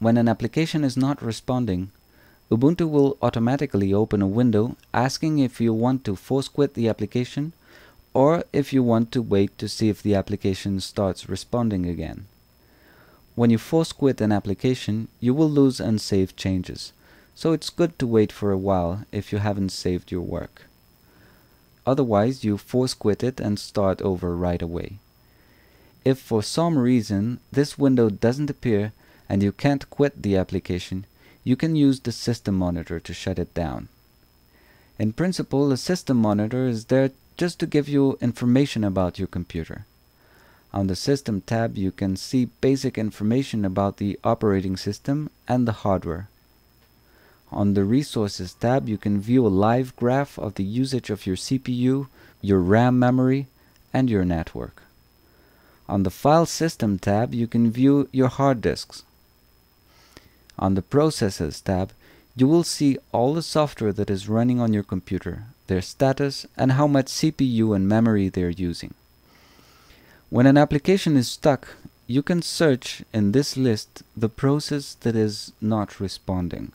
when an application is not responding, Ubuntu will automatically open a window asking if you want to force quit the application or if you want to wait to see if the application starts responding again. When you force quit an application, you will lose unsaved changes, so it's good to wait for a while if you haven't saved your work. Otherwise, you force quit it and start over right away. If for some reason this window doesn't appear and you can't quit the application, you can use the system monitor to shut it down. In principle, a system monitor is there just to give you information about your computer. On the System tab, you can see basic information about the operating system and the hardware. On the Resources tab, you can view a live graph of the usage of your CPU, your RAM memory, and your network. On the File System tab, you can view your hard disks. On the Processes tab, you will see all the software that is running on your computer, their status, and how much CPU and memory they are using. When an application is stuck, you can search in this list the process that is not responding.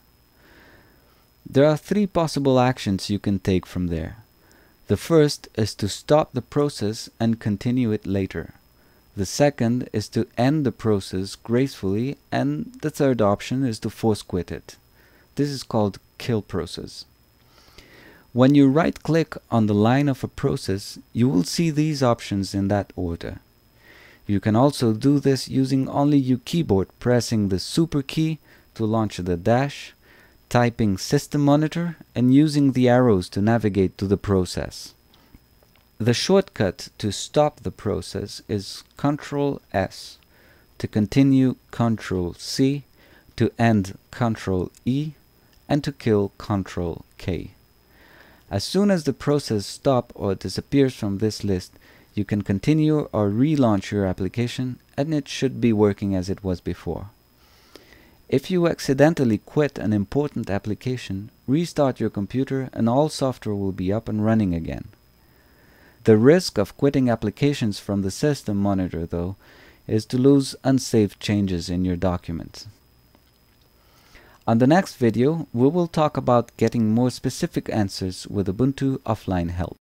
There are three possible actions you can take from there. The first is to stop the process and continue it later. The second is to end the process gracefully and the third option is to force quit it. This is called kill process. When you right click on the line of a process, you will see these options in that order. You can also do this using only your keyboard pressing the super key to launch the dash, typing system monitor and using the arrows to navigate to the process. The shortcut to stop the process is Ctrl S, to continue Ctrl C, to end Ctrl E, and to kill Ctrl K. As soon as the process stops or disappears from this list, you can continue or relaunch your application and it should be working as it was before. If you accidentally quit an important application, restart your computer and all software will be up and running again. The risk of quitting applications from the system monitor, though, is to lose unsaved changes in your documents. On the next video, we will talk about getting more specific answers with Ubuntu Offline Help.